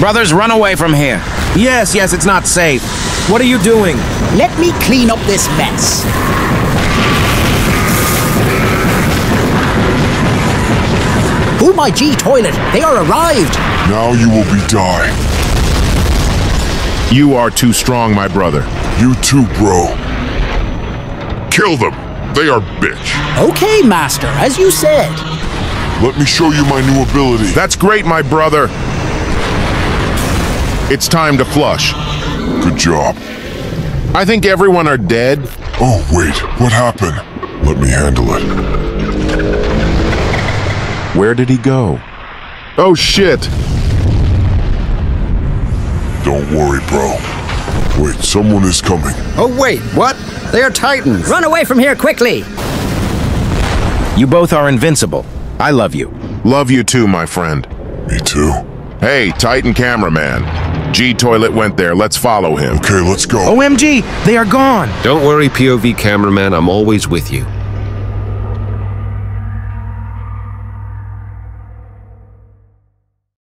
Brothers, run away from here. Yes, yes, it's not safe. What are you doing? Let me clean up this mess. Pull my G toilet. They are arrived. Now you will be dying. You are too strong, my brother. You too, bro. Kill them. They are bitch. Okay, Master, as you said. Let me show you my new ability. That's great, my brother. It's time to flush. Good job. I think everyone are dead. Oh, wait. What happened? Let me handle it. Where did he go? Oh shit! Don't worry, bro. Wait, someone is coming. Oh, wait, what? They are Titans. Run away from here quickly. You both are invincible. I love you. Love you too, my friend. Me too. Hey, Titan cameraman. G Toilet went there. Let's follow him. Okay, let's go. OMG, they are gone. Don't worry, POV cameraman, I'm always with you.